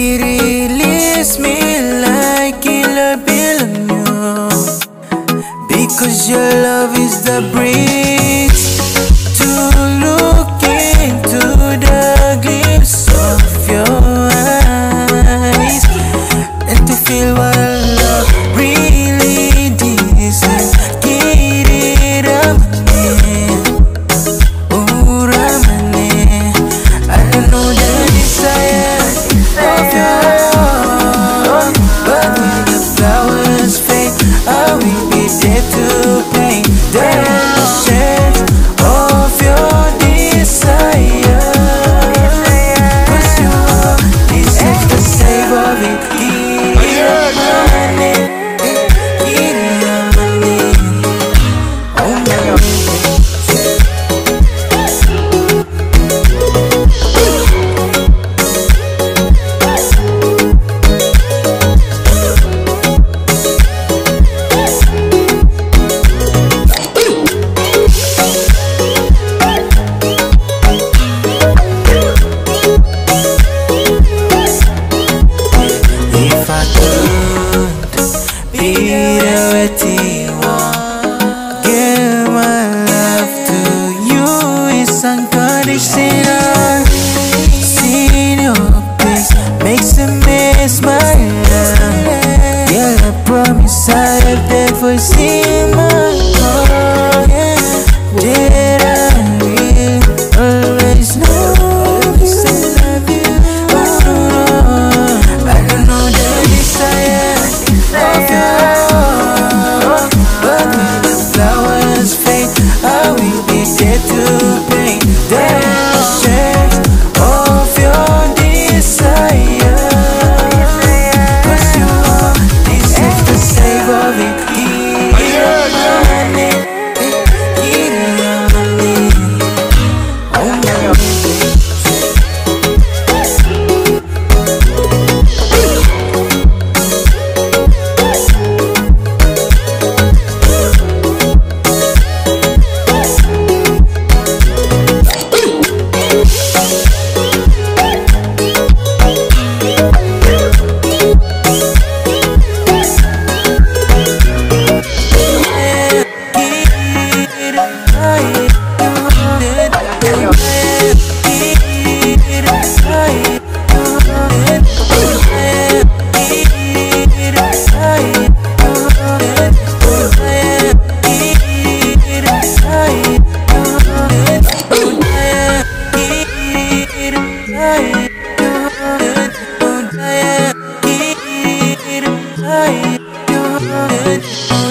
Release me, like milay kilabilan nyo Because your love is the breeze. You is Hey. Hey.